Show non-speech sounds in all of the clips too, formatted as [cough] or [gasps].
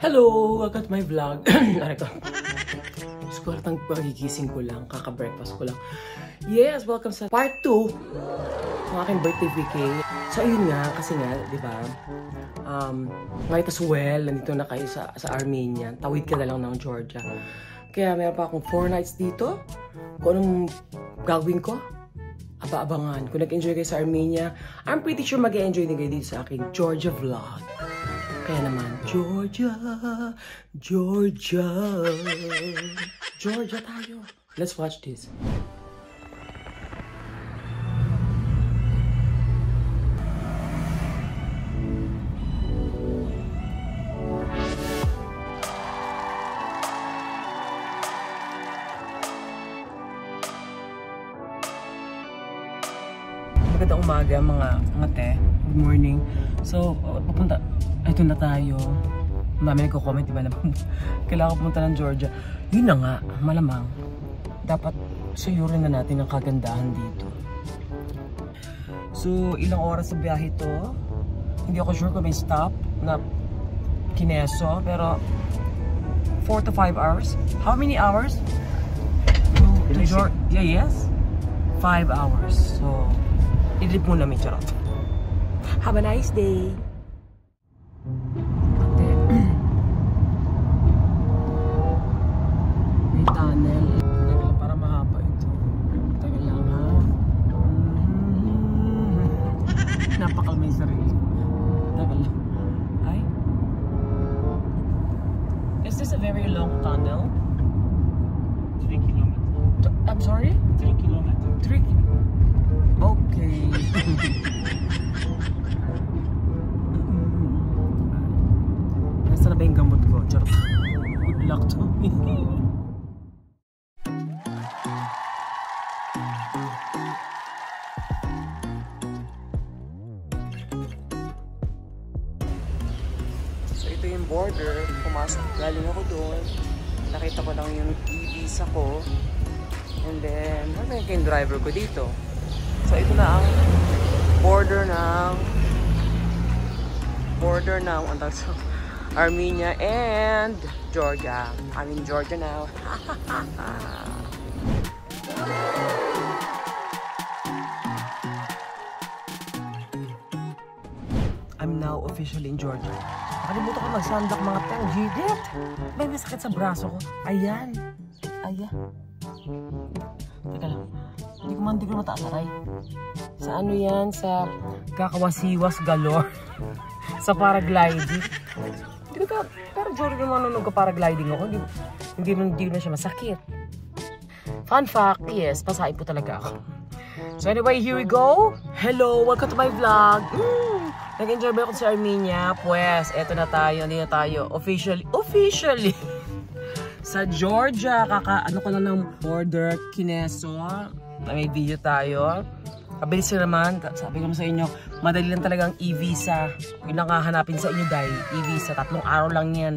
Hello! Welcome to my vlog. [clears throat] Aray ko. Diyos ko, halatang pagigising ko lang. Kaka-breakfast ko lang. Yes! Welcome sa part 2 ng aking birthday weekend. So, ayun nga. Kasi nga, di ba? Um, might as well, nandito na kayo sa, sa Armenia. Tawid ka na lang ng Georgia. Kaya meron pa akong 4 nights dito. Kung anong gagawin ko, aba-abangan. Kung nag-enjoy kayo sa Armenia, I'm pretty sure mag-enjoy din kayo dito sa aking Georgia vlog. Kaya naman, Georgia, Georgia, Georgia tayo. Let's watch this. Magandang umaga mga mga te. Good morning. So, uh, papunta, ito na tayo. Marami nagko-comment, diba naman? [laughs] Kailangan pumunta ng Georgia. Yun na nga, malamang. Dapat suyurin na natin ang kagandahan dito. So, ilang oras sa biyahe to. Hindi ako sure kung may stop na kineso, pero 4 to 5 hours. How many hours? To, to Georgia? Yeah, yes. 5 hours. So, idlip muna may charot. Have a nice day! Border. Pumasok. Galing ako doon. Nakita ko lang yung e-visa ko. And then, ano yung driver ko dito? So, ito na ang border ng border ng sa- Armenia and Georgia. I'm in Georgia now. [laughs] I'm now officially in Georgia. Nakalimutan ko mag-sunblock mga tao. Higit! May masakit sa braso ko. Ayan. Ayan. Teka lang. Hindi ko man, hindi ko matataray. Sa ano yan? Sa kakawasiwas galore. [laughs] sa paragliding. Hindi ko pero during yung manunog ka paragliding ako, hindi, hindi, hindi na siya masakit. Fun fact, yes, pasahin po talaga ako. So anyway, here we go. Hello, welcome to my vlog. Mm, Nag-enjoy ba ako sa Armenia? Pues, eto na tayo, hindi na tayo. Officially, officially. [laughs] sa Georgia, kaka, ano ko na ng border, Kineso. May video tayo. Kabilis na naman, sabi ko sa inyo, madali lang talagang e-visa. Yun lang hahanapin sa inyo dahil e-visa. Tatlong araw lang yan.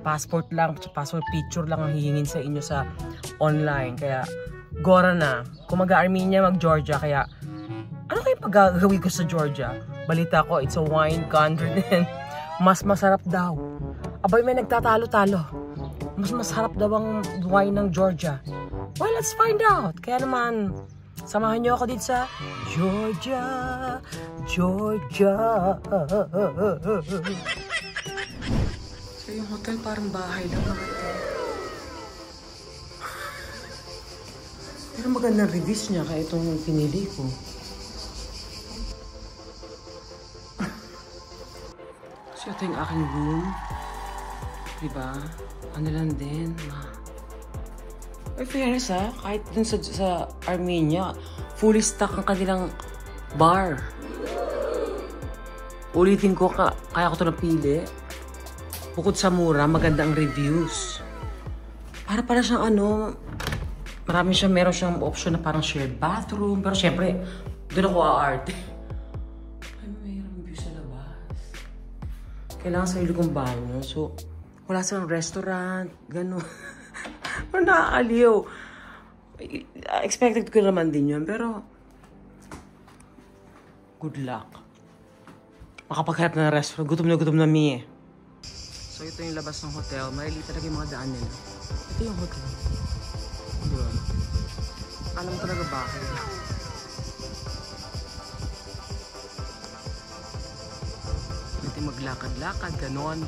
Passport lang, passport picture lang ang hihingin sa inyo sa online. Kaya, gora na. Kung mag-Armenia, mag-Georgia. Kaya, ano kayo pagagawin ko sa Georgia? Balita ko, it's a wine country [laughs] din. Mas masarap daw. Abay, may nagtatalo-talo. Mas masarap daw ang wine ng Georgia. Well, let's find out. Kaya naman, samahan niyo ako dito sa Georgia, Georgia. So, yung hotel parang bahay lang naman. Pero magandang reviews niya kaya itong pinili ko. So, ito yung aking room. Diba? Ano lang din, ma. Ay, fairness ha, kahit dun sa, sa Armenia, fully stock ang kanilang bar. Ulitin ko, ka, kaya ko ito napili. Bukod sa mura, maganda ang reviews. Para pala siyang ano, marami siyang, meron siyang option na parang shared bathroom. Pero syempre, doon ako aarte. Kailangan sa kong banyo. So, wala silang restaurant, gano'n. [laughs] Pero nakakaliw. Expected ko naman din yun, pero good luck. Makapaghanap na ng restaurant. Gutom na gutom na mi eh. So ito yung labas ng hotel. Maliliit talaga yung mga daan nila. Ito yung hotel. Di ba? Alam talaga bakit. Pwede maglakad-lakad, ganon.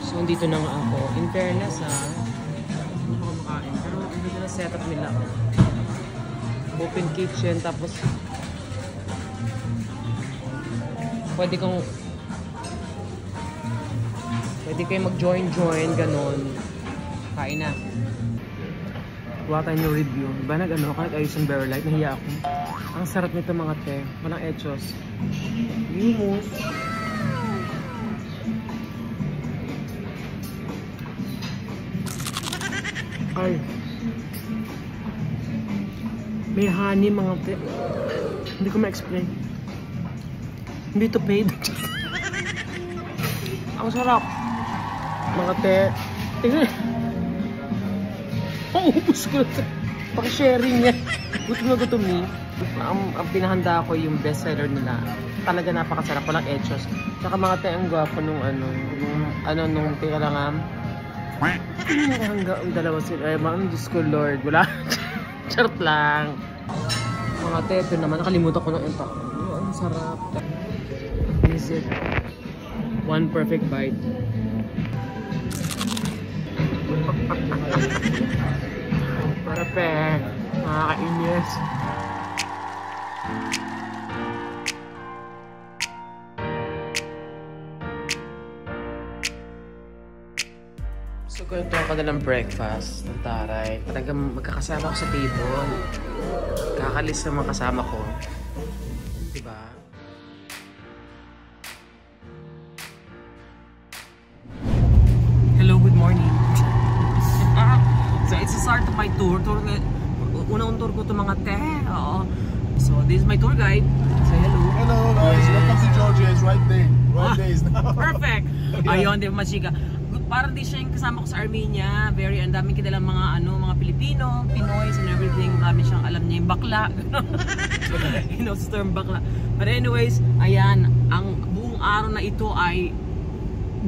So, dito na nga ako. In fairness, ha? Hindi ako makain. Pero dito na setup nila. Open kitchen, tapos pwede kang pwede kayo mag-join-join, ganon. Kain na. Kuha tayo yung review. Iba nag ano, kahit ayos yung Bear Light, nahiya ako. Ang sarap nito mga te. Walang echos. Limos. Ay. May honey mga te. Hindi ko ma-explain. Hindi to paid. Ang sarap. Mga te. Tingnan. Ang ubus ko na Paki-sharing niya. Gusto na gutom ni. Ang, ang pinahanda ko yung best seller nila. Talaga napakasarap. Walang echos. Tsaka mga te, ang gwapo nung ano, nung, ano, nung teka lang ah. Hanggang ang dalawa sila. Ay, mga Diyos ko Lord. Wala. [laughs] Charot lang. Mga te, ito naman. Nakalimutan ko ng entok. Oh, ang sarap. Visit. One perfect bite. [laughs] Perfect. Nakakainis. So, ganito ako na ng breakfast ng taray. Talagang magkakasama ako sa table. Kakalis ng mga kasama ko. Diba? Hello, good morning. [laughs] so, it's the start of my tour. Tour na, unang tour ko to mga te. Oo. So, this is my tour guide. Say hello. Hello guys, Yes. welcome to Georgia. It's right there. Right Ah, there is now. Perfect! [laughs] Ayun, di ba masika? Parang di siya yung kasama ko sa Armenia. Very, ang daming kilalang mga ano, mga Pilipino, Pinoys and everything. Marami siyang alam niya yung bakla. [laughs] you know, term bakla. But anyways, ayan, ang buong araw na ito ay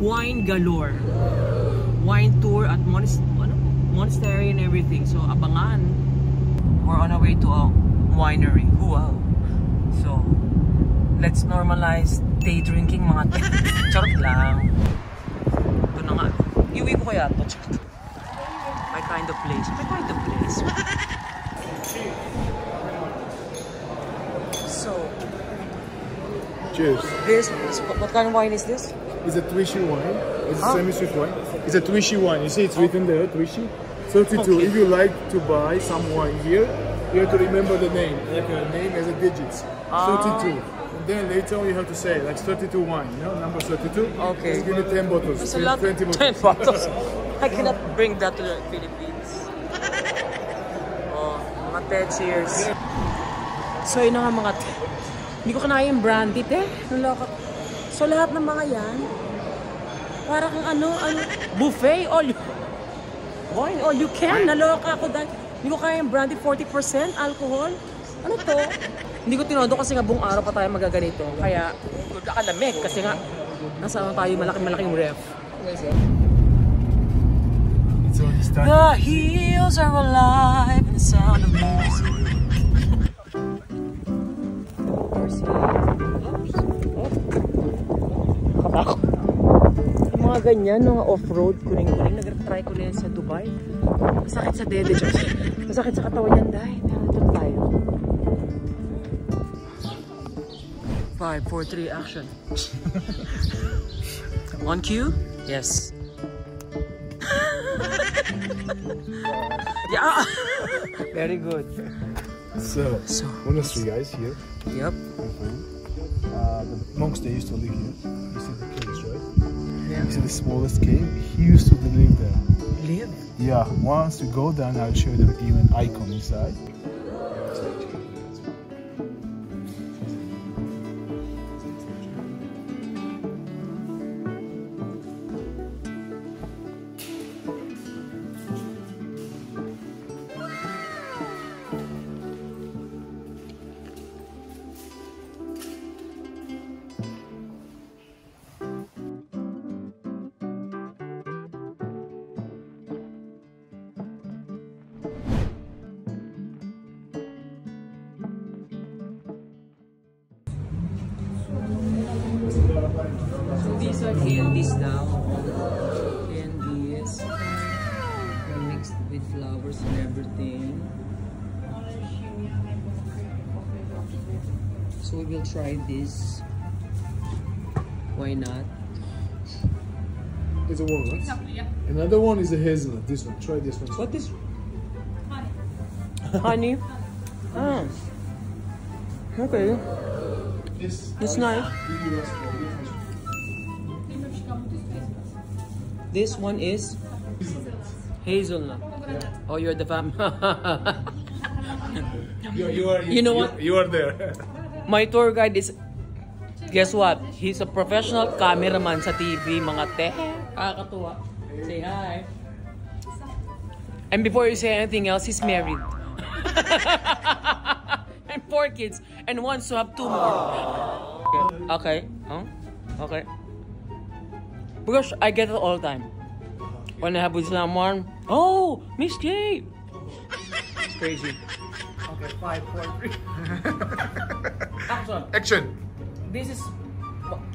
wine galore. Wine tour at monas ano, monastery and everything. So, abangan. We're on our way to a winery. Wow! So, let's normalize day drinking mga [laughs] charot lang. Na nga. Iwi ko kaya to. My kind of place. My kind of place. [laughs] so, Cheers. this, what kind of wine is this? It's a Twishi wine. It's Ah. a semi-sweet wine. It's a Twishi wine. You see it's written there, Twishi. 32. Okay. If you like to buy some wine here, you have to remember the name. Like a name as a digits. Ah. 32. And then later on you have to say like 32 wine, you know, number 32. Okay. Just give me 10 bottles. That's a lot. 20 bottles. 10 bottles. [laughs] I cannot bring that to the Philippines. [laughs] Oh, mga te, cheers. So, yun na nga mga te. Hindi ko kanaya yung brandy, te. Naloko. So, lahat ng mga yan, para kang ano, ano, buffet, all you, wine, all you can. Naloka ako dahil hindi ko kaya yung brandy, 40% alcohol. Ano to? Hindi ko tinodo kasi nga buong araw pa tayo magaganito. Kaya, akalamig kasi nga, nasa tayo, malaking-malaking ref. The hills are alive in the sound of music. Katakot. Yung mga ganyan, mga off-road, kuling-kuling, nag-try ko na yan sa Dubai. Masakit sa dede. Masakit sa katawan yan, dahil. 5, 4, 3, action. [laughs] On cue? Yes. [laughs] Yeah. Very good. So, So, monastery guys here. yep. Uh, the monks they used to live here. You see the caves, right? Yeah. You see the smallest cave? He used to live there. Live. Yeah, once you go down, I'll show you the even icon inside. Will try this. Why not? It's a walnut. Another one is a hazelnut. This one. Try this one. What is honey? Ah. Okay. This. It's nice. This one is hazelnut. Oh, you're the fam. [laughs] You, you are. You know what? You, are there. [laughs] My tour guide is, guess what? He's a professional cameraman sa TV, mga te. Kakatuwa. Say hi. And before you say anything else, he's married. [laughs] and four kids. And wants to have two more. Okay. Huh? Okay. Because I get it all the time. When I have with someone, oh, Miss Kate. It's crazy. Okay, five, four, three. [laughs] Action. Action. This is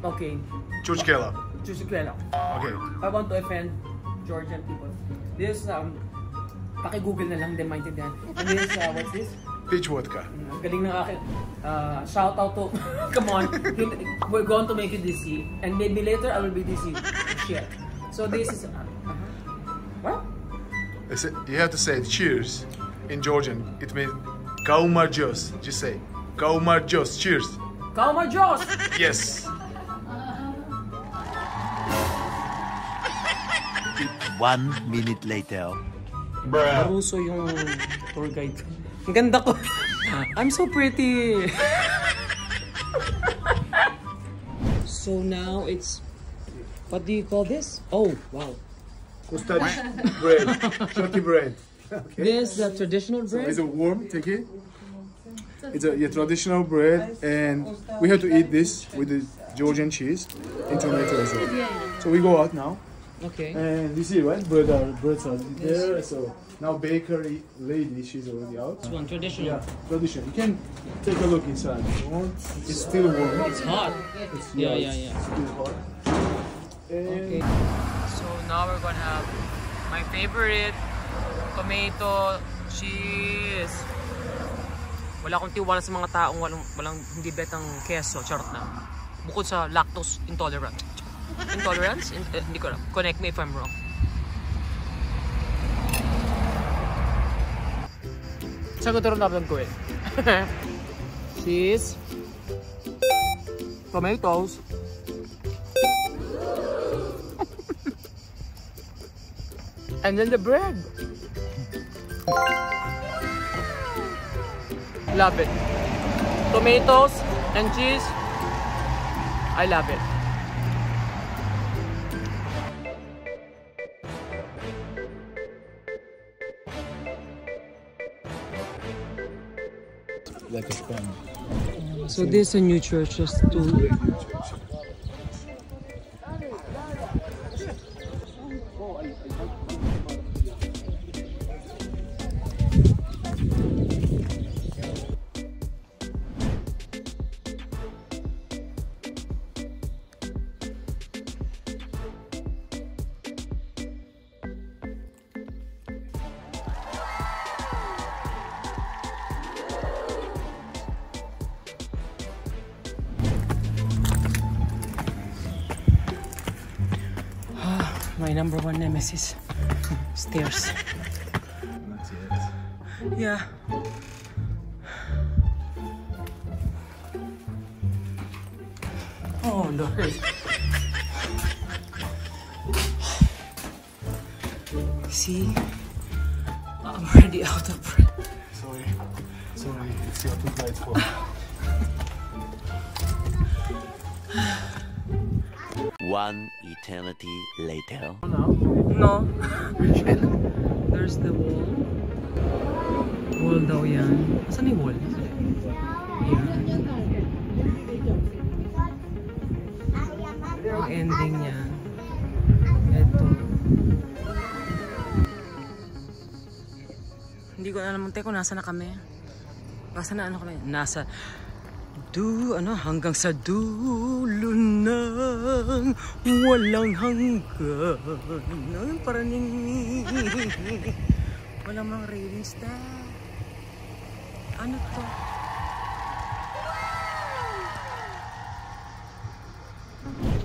okay. George Keller. Chuchukwela. Okay. I want to offend Georgian people. This um paki-google na lang din maintindihan. And this uh, what's this? Peach vodka. Ang galing ng akin. Uh, shout out to [laughs] Come on. We're going to make you dizzy and maybe later I will be dizzy. Shit. So this is uh, uh What? You have to say cheers in Georgian. It means Kaumarjos. Just say Kaumarjos. Cheers. Kauma Diyos! Yes. One minute later. Bruh. Maruso yung tour guide. Ang ganda ko. I'm so pretty. so now it's what do you call this? Oh, wow. Custard bread. Shorty bread. This is the traditional bread. It's a warm. Take it. It's a yeah, traditional bread, and we have to eat this with the Georgian cheese and tomato as well. So we go out now, Okay. and you see right, bread are breads are there. So now bakery lady, she's already out. This one traditional. Yeah, tradition. You can take a look inside. if you want. It's still warm. Oh, it's hot. It's, Yeah, yeah, it's yeah. Still hot. And Okay. So now we're gonna have my favorite tomato cheese. Wala akong tiwala sa mga taong walang, walang hindi betang keso, charot na. Bukod sa lactose intolerant. Intolerance? In, eh, hindi ko alam. Connect me if I'm wrong. Sagot rin dapat ko eh. [laughs] Cheese. Tomatoes. [laughs] And then the bread. I love it. Tomatoes and cheese. I love it. like a sponge. So this is a new church just to number one nemesis. Stairs. Not yet. Yeah. One eternity later. No. [laughs] There's the wall. Wall daw yan. Saan yung wall? Yan. Ang ending niya. Ito. Hindi ko alam munti kung nasa na kami. Nasa na ano kami? Nasa Du, ano, hanggang sa dulo ng walang hanggan. Ano, paraning Walang mga railings na. Ano to?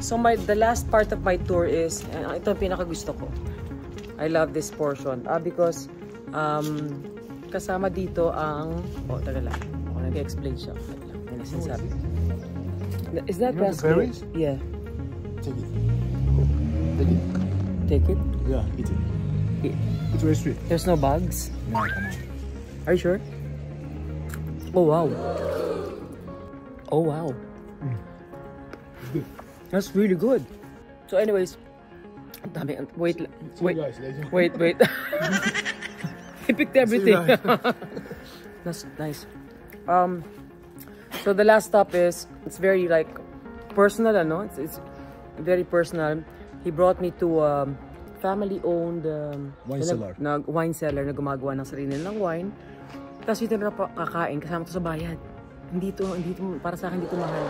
So my the last part of my tour is uh, ito ang pinaka gusto ko. I love this portion ah, because um, kasama dito ang oh taga lang. Ako nag-explain siya. Taga lang. May. Is that You want the raspberry? Yeah. Take it. Take it. Take it. Yeah, eat it. Eat. It's very sweet. There's no bugs. No, come on. Are you sure? Oh wow. Oh wow. good. That's really good. So anyways, ang dami. Wait, wait, [laughs] [laughs] guys wait, wait. he picked everything. That's nice. Um, so the last stop is it's very like personal, ano? It's, it's very personal. He brought me to um, family-owned um, Wine cellar. Na, wine cellar na gumagawa ng sarili ng wine. Tapos dito na pa kakain kasama to sa bayad. Hindi to, hindi to, para sa akin dito mahal.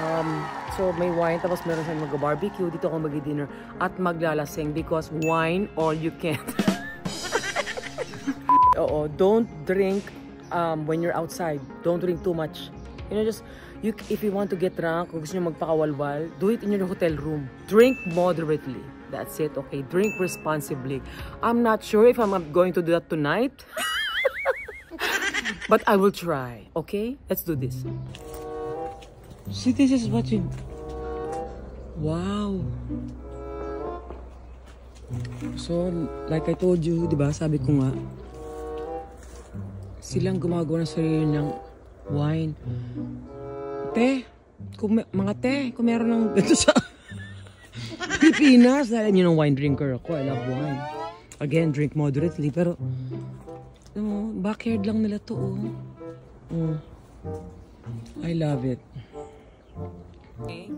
Um, so may wine tapos meron siyang mag-barbecue. Dito ako mag-dinner at maglalasing because wine all you can. [laughs] Oo, don't drink um, when you're outside. Don't drink too much. You know, just, you, if you want to get drunk, kung gusto nyo magpakawalwal, do it in your hotel room. Drink moderately. That's it, okay? Drink responsibly. I'm not sure if I'm going to do that tonight. [laughs] but I will try, okay? Let's do this. See, this is what you... Wow. So, like I told you, di ba, sabi ko nga, silang gumagawa ng sarili ng wine. Te, kung may- mga te, kung meron ng ganito sa [laughs] Pilipinas, dahil yun ng wine drinker ako, I love wine. Again, drink moderately, pero, alam mo, backyard lang nila to, oh. Mm. I love it. Okay.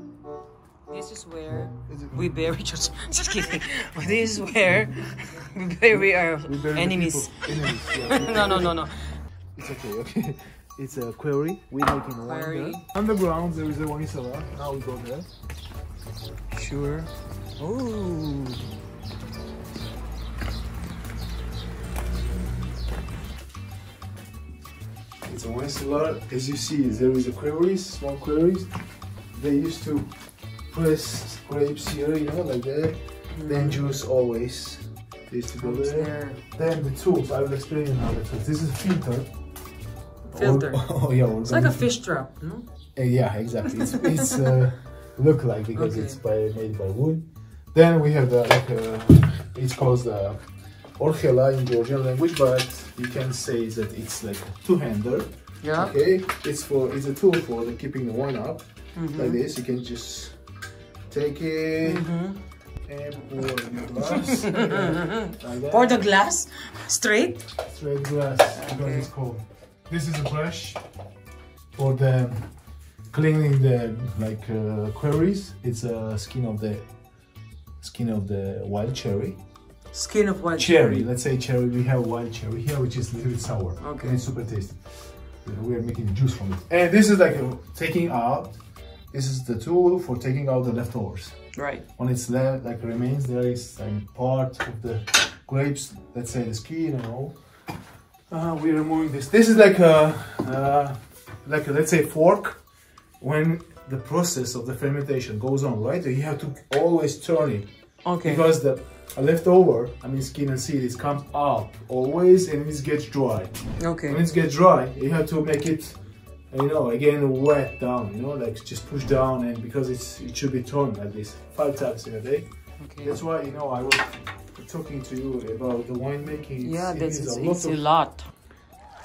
This is where we bury [laughs] just just kidding. This is where we bury our We bury enemies. Enemies, yeah. [laughs] no, no, no, no. It's okay, okay. [laughs] It's a quarry. We're making a wine Quarry. there. Underground, there is a wine cellar. Now we go there. Sure. Oh. It's a wine cellar. As you see, there is a quarries, small quarries. They used to press grapes here, you know, like that. Mm-hmm. Then juice always. They used to go there. there. Then the tools. I will explain you now the tools. This is a filter. Filter. [laughs] Oh, yeah, It's like a fish trap, no? Uh, yeah, exactly. It's, it's uh, [laughs] look like because Okay. it's by made by wood. Then we have the like uh, it's called the orchela in Georgian language, but you can say that it's like two-hander. Yeah. Okay, it's for it's a tool for the keeping the wine up Mm-hmm. like this. You can just take it and pour the glass [laughs] like. Pour the glass straight. straight glass because it's cold. This is a brush for the cleaning the like uh, queries. It's a skin of the skin of the wild cherry. Skin of wild Cherry, cherry. let's say cherry. We have wild cherry here, which is a little bit sour. Okay. And it's super tasty. We are making juice from it. And this is like a, taking out. This is the tool for taking out the leftovers. Right. When it's left, like remains, there is like part of the grapes. Let's say the skin and all. Uh, we're removing this. This is like a, uh, like a, let's say fork. When the process of the fermentation goes on, right? You have to always turn it Okay. because the leftover, I mean skin and seed, it comes up always and it gets dry. Okay. When it gets dry, you have to make it, you know, again wet down. You know, like just push down and because it's it should be turned at least five times in a day. Okay. That's why you know I was talking to you about the winemaking. Yeah, that's is a lot a lot.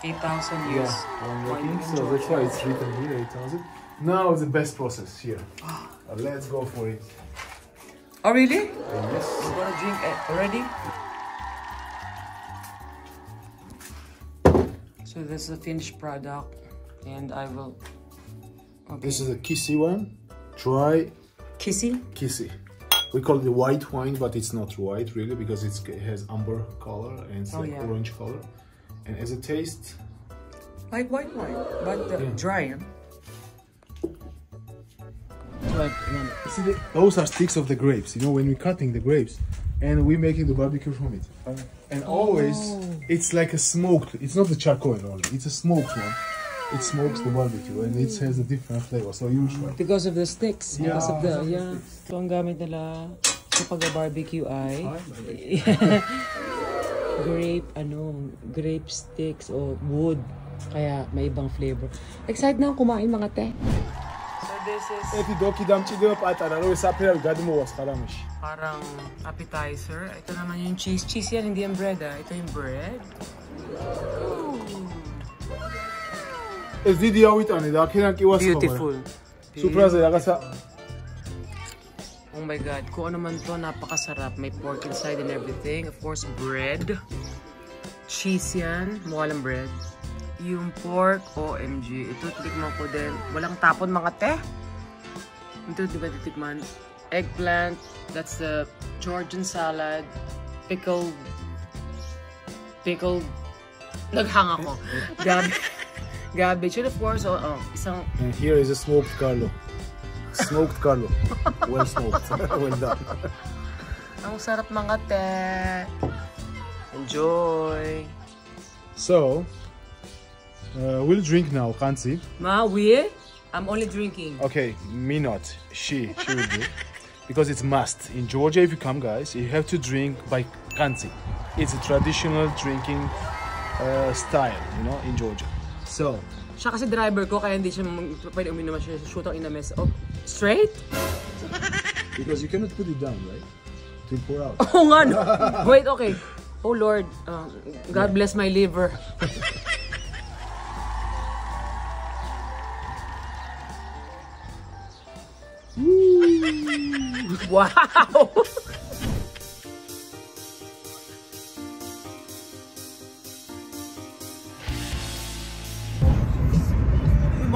Eight thousand years. winemaking. Winemaking So that's why it's written here. Eight thousand. Now the best process here. Uh, let's go for it. Oh really? Yes. We're gonna drink it already. So this is the finished product, and I will. Okay. This is a kissy one. Try kissy. kissy we call it white wine, but it's not white really because it has amber color and it's oh, like yeah. orange color. And as a taste, like white wine, but uh, yeah. drier. See, the, those are sticks of the grapes. You know, when we're cutting the grapes, and we're making the barbecue from it. And always, oh. it's like a smoked. It's not the charcoal roll. It's a smoked one. It smokes the barbecue, and it has a different flavor. So you try. Because of the sticks. Because Yeah, of the, because of the yeah. So, ang gamit nila sa pag-barbecue ay [laughs] grape, ano, grape sticks o wood. Kaya may ibang flavor. Excited na kumain mga te. So this is Eti doki dam chigam patara ro sapira gadmo was kharamish. parang appetizer. Ito naman yung cheese. Cheese yan, hindi yung bread ah. Ito yung bread. Ez video awitani da kiran ki was Beautiful. Surprise ragasa. Oh my God. Kung ano man to, napakasarap. May pork inside and everything. Of course, bread. Cheese yan. Mukha lang bread. Yung pork, OMG. Ito, titikman ko din. Walang tapon mga te. Ito, di ba titikman? Eggplant. That's the Georgian salad. Pickled. Pickled. Naghang ako. Gab Cabbage. And of course, oh, oh, isang And here is a smoked Carlo. Smoked Carlo. [laughs] Well smoked. [laughs] well done. Ang sarap mga te. Enjoy. So, uh, we'll drink now, Kansi. Ma, we? I'm only drinking. Okay, me not. She, she will do. Because it's must. In Georgia, if you come, guys, you have to drink by Kansi. It's a traditional drinking uh, style, you know, in Georgia. So, Siya kasi driver ko, kaya hindi siya pwede uminom siya. Shoot ang inames. Oh, straight? because you cannot put it down, right? To pour out. Oo nga, no? Wait, okay. Oh Lord, uh, God bless my liver. [laughs] wow!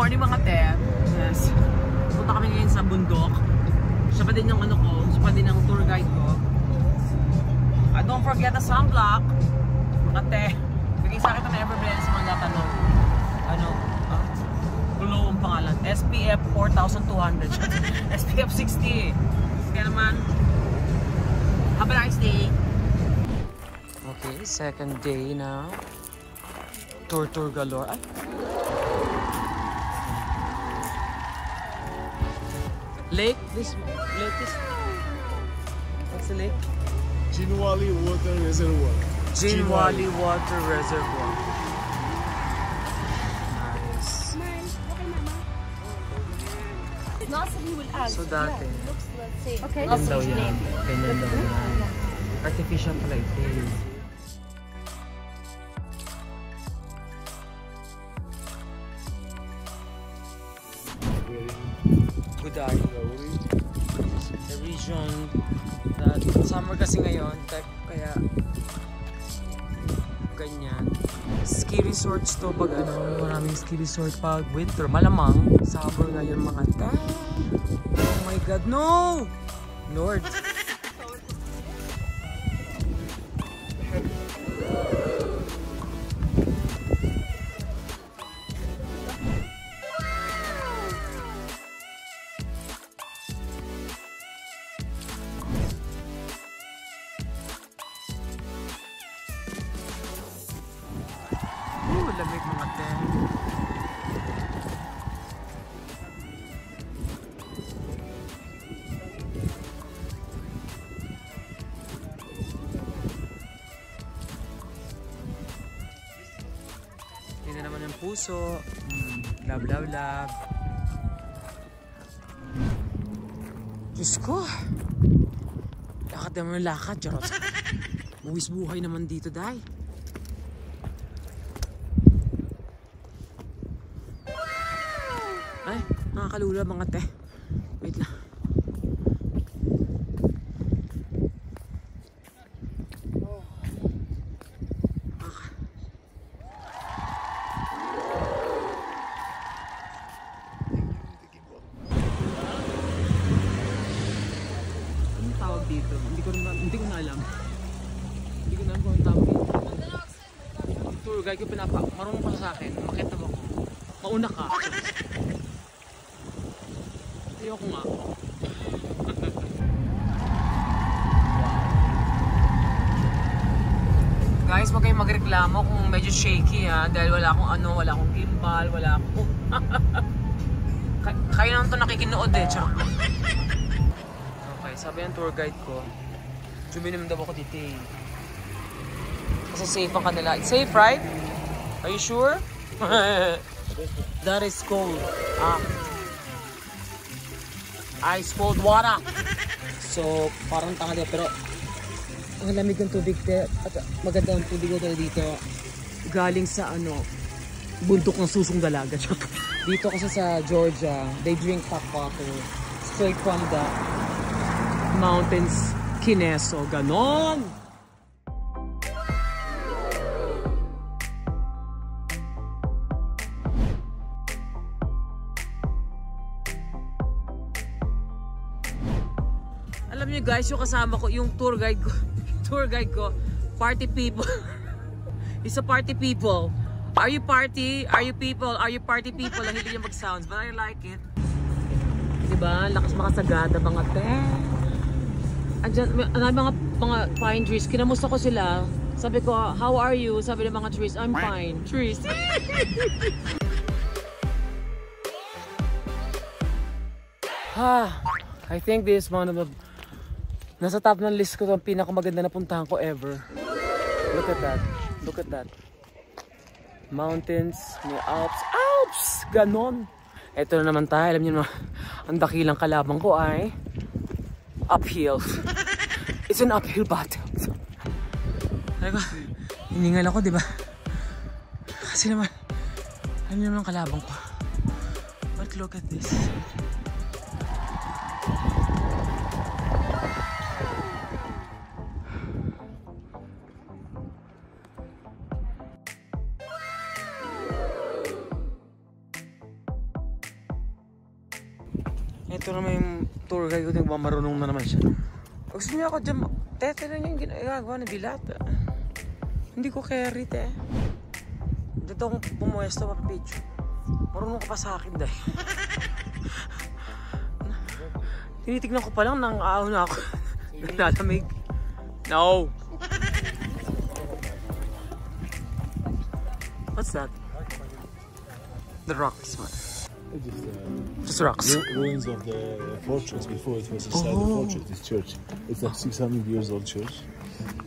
Morning mga te. Yes. Punta kami ngayon sa bundok. Siya pa din yung ano ko, siya pa din ang tour guide ko. Ah, don't forget the sunblock. Mga te. Bigay sa akin na Everblend sa mga tatanong. Ano? Glow ang pangalan. SPF 4200. SPF 60. Kaya naman, have a nice day. Okay, second day now. Tour tour galore. Ay, Lake? This lake is... What's the lake? Jinwali Water Reservoir. Jinwali Water Reservoir. Nice. Nasri will add. So dati, Looks the same. Okay. yan yan. Ganyan daw yan. Artificial pala ito. Ski resorts to pag ano, maraming ski resort pag winter. Malamang, summer ngayon mga ta. Oh my God, no! Lord. Love. Diyos ko. Lakad naman lakad, charot. [laughs] Buwis buhay naman dito, day. Ay, nakakalula mga te. Wait lang. Ah. Anong tawag dito? Hindi ko na, hindi ko na alam. Hindi ko na alam kung anong tawag dito. Tour guide ko pinapa, marunong pa sa akin. Makita mo ako. Mauna ka. Ayoko nga. [laughs] Guys, wag kayong magreklamo kung medyo shaky ha. Dahil wala akong ano, wala akong gimbal, wala akong... [laughs] Kay- Kaya naman ito nakikinood eh. Charot lang. Okay, sabi ng tour guide ko, Juminom daw ako dito eh. Kasi safe ang kanila. It's safe, right? Are you sure? [laughs] That is cold. Ah. Ice cold water. So, parang tanga din. Pero, ang lamig ng tubig te, at maganda ang tubig ko dito. Galing sa ano, bundok ng susong dalaga. [laughs] dito kasi sa Georgia, they drink tap water straight from the mountains, Kineso, ganon. Alam niyo guys, yung kasama ko, yung tour guide ko, [laughs] tour guide ko, party people. [laughs] He's a party people. Are you party? Are you people? Are you party people? Ang hindi niya mag-sounds, but I like it. Diba? Lakas makasagada mga te. Andyan, may, mga, mga pine trees. Kinamusta ko sila. Sabi ko, how are you? Sabi ng mga trees, I'm fine. Trees. [laughs] ah, I think this is one of the Nasa top ng list ko to ang pinakamaganda na puntahan ko ever. Look at that. Look at that. Mountains, may Alps. Alps! Ganon. Ito na naman tayo. Alam niyo naman, [laughs] ang dakilang kalabang ko ay uphill. [laughs] It's an uphill battle. Ko, hiningal ako, di ba? Kasi naman, alam niyo naman ang kalabang ko. But look at this. Ito naman yung tour guide ko, nagmamarunong na naman siya. Gusto niya ako dyan, tete na niya yung ginagawa na dilat. Hindi ko carry, te. Dito akong pumuesto, papapidyo. Marunong ka pa sa akin, dahil. [laughs] Tinitignan ko pa lang, nang aaw na ako. [laughs] Naglalamig. No! What's that? The rocks. It is Just rocks. ru- ruins of the fortress before it was inside the fortress, this church. It's like 600 years old church.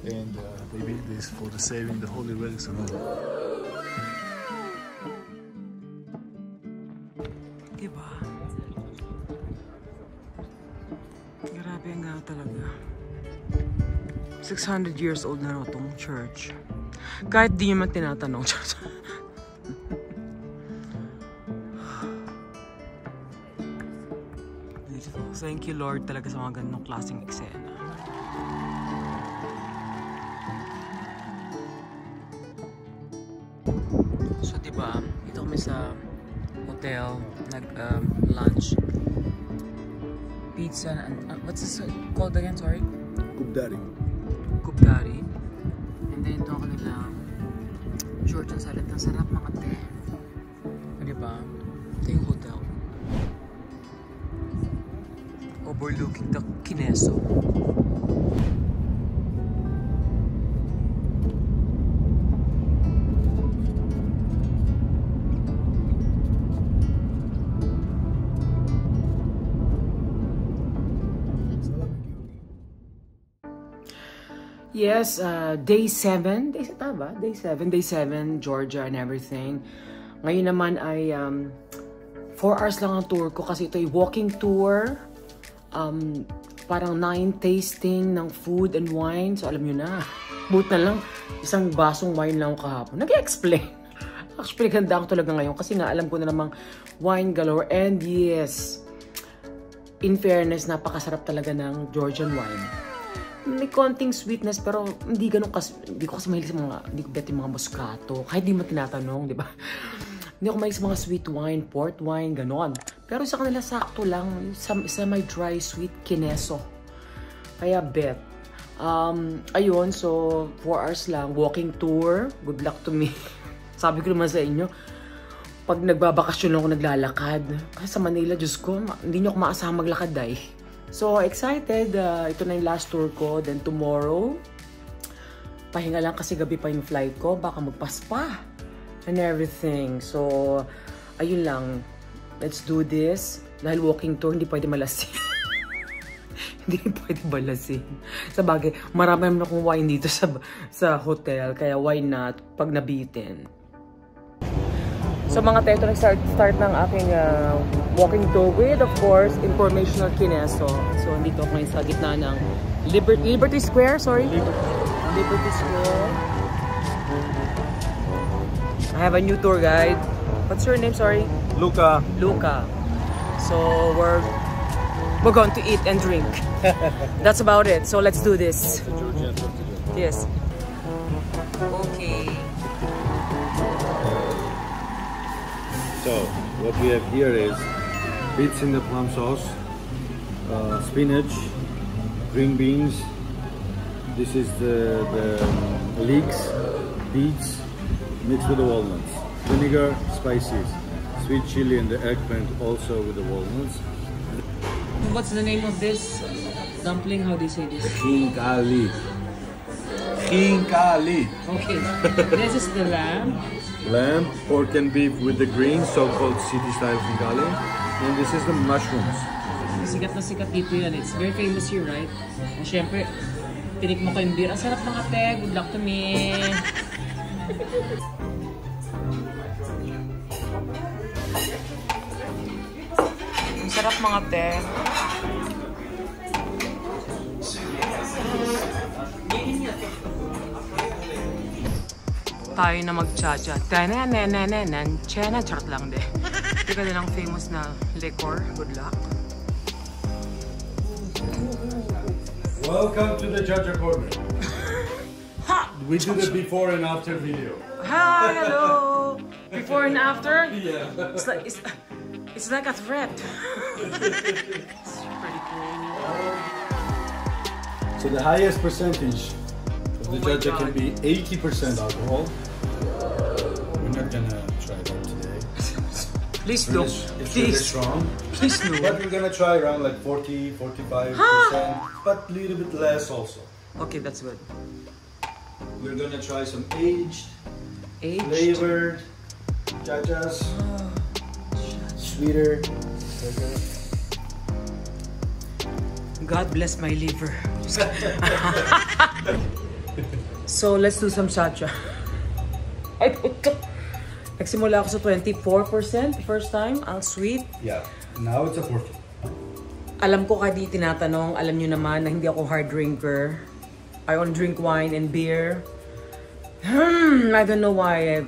And uh, they built this for the saving the holy relics and all that. Diba? Grabe nga talaga. 600 years old na raw tong church. Kahit di naman tinatanong. [laughs] Thank you Lord talaga sa mga ganong klaseng eksena. So diba, dito kami sa hotel, nag-lunch. Pizza, and, uh, what's this called again? Sorry? Kubdari. Kubdari. And then ito ako nila Georgian salad. Ang sarap mga te. O, diba? Ito yung hotel. Overlooking the Kineso. Yes, uh, day 7. Day, tama ba? Day 7. Day 7, Georgia and everything. Ngayon naman ay um, 4 hours lang ang tour ko kasi ito ay walking tour. Um, parang 9 tasting ng food and wine. So alam nyo na. Buti na lang, isang basong wine lang kahapon. Nag-explain. [laughs] Actually, ganda ako talaga ngayon kasi nga alam ko na namang wine galore. And yes, in fairness, napakasarap talaga ng Georgian wine may konting sweetness pero hindi ganun kas hindi ko kasi mahilig sa mga hindi ko bet yung mga moscato kahit di mo tinatanong di ba [laughs] hindi ako mahilig sa mga sweet wine port wine ganon pero sa kanila sakto lang sa, sa may dry sweet kineso kaya bet um ayun so 4 hours lang walking tour good luck to me [laughs] sabi ko naman sa inyo pag nagbabakasyon ako naglalakad. Kasi sa Manila, Diyos ko, hindi nyo ako maasama maglakad ay. So, excited. Uh, ito na yung last tour ko. Then tomorrow, pahinga lang kasi gabi pa yung flight ko. Baka magpaspa. And everything. So, ayun lang. Let's do this. Dahil walking tour, hindi pwede malasin. [laughs] hindi pwede balasin. Sa bagay, marami naman akong wine dito sa sa hotel. Kaya why not pag nabitin. So mga teto, nag-start start ng aking uh, walking tour with, of course, informational kineso. So, dito ako ngayon sa gitna ng Liber Liberty Square, sorry. Liberty Square. I have a new tour guide. What's your name, sorry? Luca. Luca. So, we're, we're going to eat and drink. [laughs] That's about it. So, let's do this. Yes. Okay. So, what we have here is bits in the plum sauce, uh, spinach, green beans. This is the, the leeks, beets mixed with the walnuts. Vinegar, spices, sweet chili and the eggplant also with the walnuts. What's the name of this dumpling? How do you say this? Khinkali. Khinkali. Okay. this is the lamb. Lamb, pork and beef with the greens, so-called city style khinkali. And this is the mushrooms. Sikat na sikat dito yan. It's very famous here, right? And syempre, tinik mo ko yung beer. Ang sarap ng ate. Good luck to me. Ang sarap mga te. Tayo na mag-cha-cha. Tanananan, chana, charot lang de. Hindi ka na ng famous na liquor. Good luck. Welcome to the Jaja Corner. We do the before and after video. Hi, hello. Before and after? [laughs] Yeah. It's like it's, it's like a threat. [laughs] it's pretty cool. So the highest percentage of the Oh my Jaja can be 80% alcohol. We're not gonna try that today. Please do. It's, it's really Please. strong. Please do. But we're gonna try around like 40, 45%, [gasps] but a little bit less also. Okay, that's good. We're gonna try some aged, Aged. flavored Jajas. Sweeter. God bless my liver. [laughs] so, let's do some cha-cha. Ay, puto. Nagsimula ako sa 24% first time. Ang sweet. Yeah. Now it's a 40. Alam ko kadi tinatanong, alam nyo naman na hindi ako hard drinker. I only drink wine and beer. Hmm, I don't know why.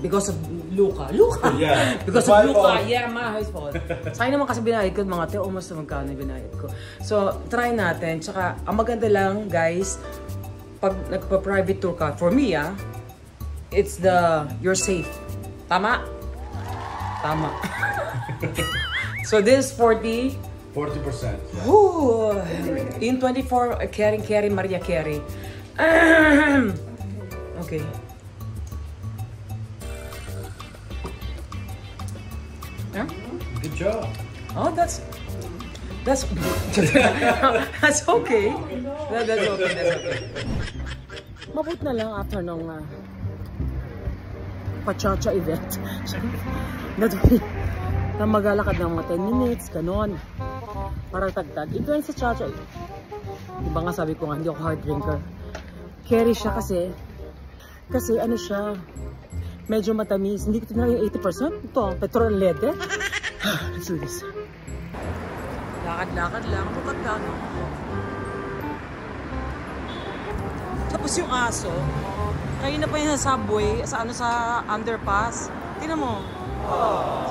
Because of Luca. Luca! Yeah. [laughs] Because My of Luca. fault. Yeah, ma, his fault. Sayang naman kasi binayad ko mga te, almost na magkano yung binayad ko. So, try natin. Tsaka, ang maganda lang, guys, pag nagpa-private tour ka, for me, ah, it's the, you're safe. Tama? Tama. [laughs] so, this is 40. 40%. Whew. In 24, uh, caring, caring, Maria Carey. [clears throat] okay. Yeah? Good job. Oh, that's that's [laughs] that's okay. That, that's okay. That's okay. Mabut na lang after nung uh, pachacha event. [laughs] na, na maglalakad ng mga 10 minutes, ganon. Para tagtag. Ito yung sa chacha. Diba nga sabi ko nga, hindi ako hard drinker. Carry siya kasi, kasi ano siya, medyo matamis. Hindi ko tinala yung 80%. Ito, petrol and lead eh. Let's do this. Lakad-lakad lang. Bukat ka? Tapos yung aso, kayo na pa yun sa subway, sa ano sa underpass. Tingnan mo.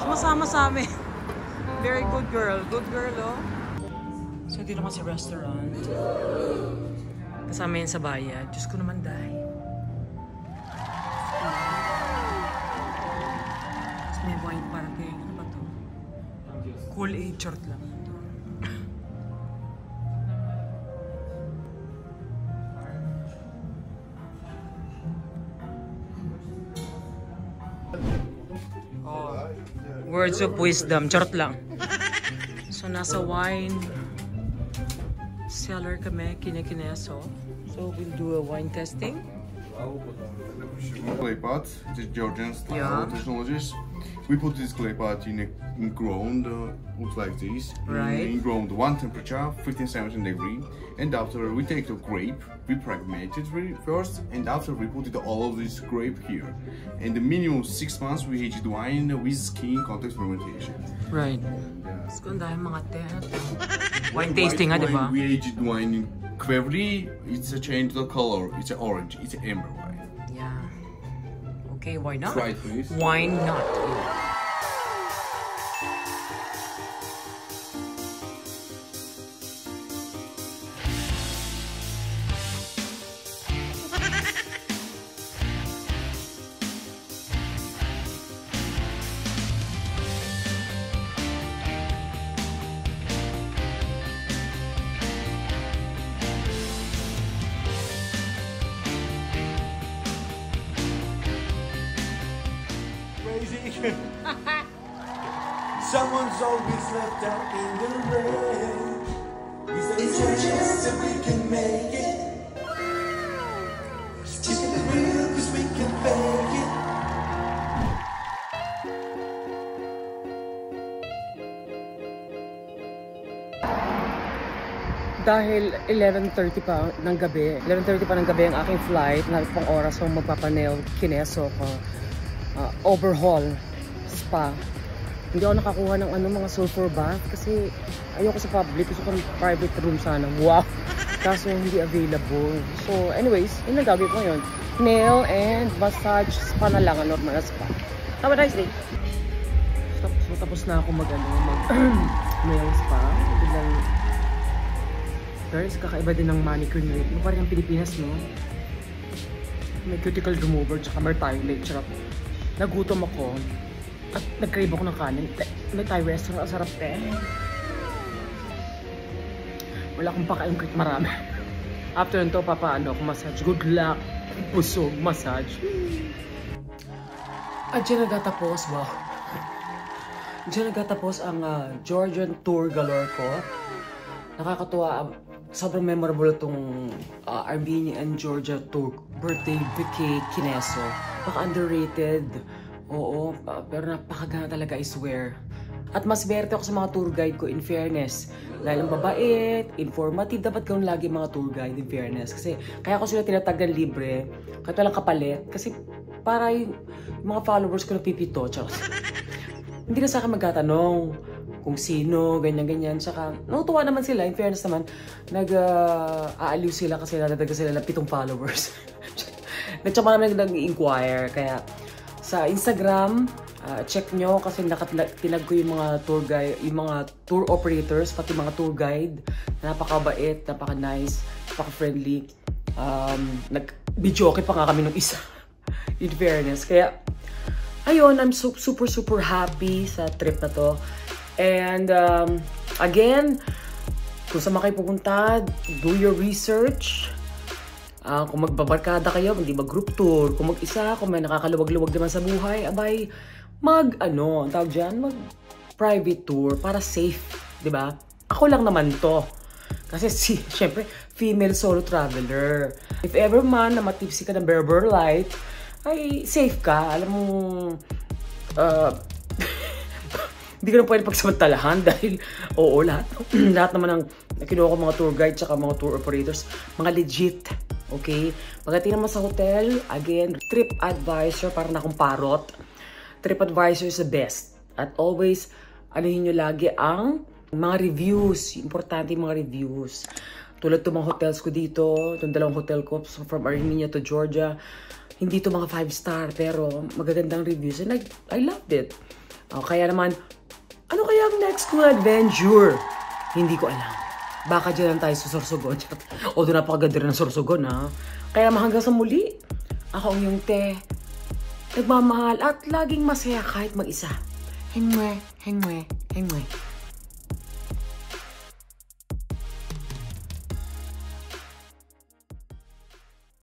Sumasama sa amin. [laughs] Very good girl. Good girl, oh. So, dito naman sa restaurant. Kasama yan sa bayad. Diyos ko naman, dahil. Cool aid short. Oh, words of wisdom. Charot lang. So, nasa wine cellar kami, kinikineso. So, we'll do a wine testing. clay pot. It is Georgian style Yeah. technologies. We put this clay pot in a in ground uh, wood like this. in- Right. In, ground one temperature, 15 17 degree. And after we take the grape, we fragment it first, and after we put it all of this grape here. And the minimum six months we aged wine with skin contact fermentation. Right. And, uh, Tapos kung dahil mga. Wine tasting nga, white di ba? wine, We aged wine in Quevri, it's a change the color. It's orange. It's amber wine. Yeah. Okay, why not? Try it, please. Why not? [laughs] Someone's always left out in the rain. Is there a chance that we can make it? Just keep it we can fake it. Dahil 11.30 pa ng gabi, 11.30 pa ng gabi ang aking flight, na pang oras kung magpapanel, kineso ko, ah, overhaul, spa. Hindi ako nakakuha ng ano, mga sulfur bath kasi ayoko sa public, gusto ko ng private room sana. Wow! [laughs] Kaso hindi available. So anyways, yun ang gagawin ko ngayon. Nail and massage spa na lang, ang normal na spa. Have a nice day! Tapos, tapos na ako mag, ano, mag [clears throat] nail spa. Bilang Guys, kakaiba din ng manicure nila. Ano parang ang Pilipinas, no? May cuticle remover, tsaka may toilet, tsaka nagutom ako. At nag-crave ako ng kanin. May Thai restaurant, ang sarap eh. Wala akong pakain kahit marami. After nito, papaano ako massage. Good luck. Busog, massage. At dyan nagatapos, wow. Diyan nagatapos ang ah, Georgian tour galore ko. Nakakatuwa. ah, sobrang memorable itong uh, Armenia and Georgia tour. Birthday Vicky Kineso. Baka underrated. Oo, ah, pero napakaganda talaga, I swear. At mas berte ako sa mga tour guide ko, in fairness. Dahil ang babait, informative, dapat gawin lagi mga tour guide, in fairness. Kasi kaya ko sila tinatagan libre, kahit walang kapalit. Kasi para yung, mga followers ko napipito, charot. [laughs] hindi na sa akin magtatanong kung sino, ganyan-ganyan. Tsaka, natutuwa naman sila, in fairness naman, nag-aaliw sila kasi nadadaga sila ng pitong followers. [laughs] Nagtsaka naman nag-inquire, kaya sa Instagram, ah, check nyo kasi nakatlag tinag ko yung mga tour guide, yung mga tour operators, pati mga tour guide. Napakabait, napaka-nice, napaka-friendly. Um, nag-video okay pa nga kami nung isa. [laughs] in fairness. Kaya, ayun, I'm su- super, super happy sa trip na to. And, um, again, kung man kayo do your research. Ah, kung magbabarkada kayo, hindi mag-group tour. Kung mag-isa, kung may nakakaluwag-luwag naman sa buhay, abay, mag, ano, ang tawag dyan, mag private tour para safe, ba? Ako lang naman to. Kasi [laughs] si, syempre, female solo traveler. If ever man na matipsy ka ng Berber Light, ay safe ka. Alam mo, uh, hindi ko na pwede pagsamantalahan [laughs] dahil oo, lahat, [clears throat] lahat naman ng kinuha ko mga tour guide tsaka mga tour operators, mga legit. Okay? Pagdating naman sa hotel, again, TripAdvisor, para na akong parot. TripAdvisor is the best. At always, anuhin nyo lagi ang mga reviews. Importante yung mga reviews. Tulad itong mga hotels ko dito, itong dalawang hotel ko from Armenia to Georgia. Hindi to mga 5 star, pero magagandang reviews. And I, I loved it. Oh, kaya naman, ano kaya ang next kong adventure? Hindi ko alam. Baka dyan lang tayo sa Sorsogon. [laughs] Although napakaganda rin ng Sorsogon, ha? Kaya hanggang sa muli, ako ang iyong te, nagmamahal at laging masaya kahit mag-isa. Hengwe, hengwe, hengwe.